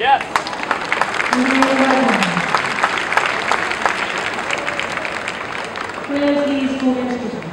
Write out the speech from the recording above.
Yes. Players, please go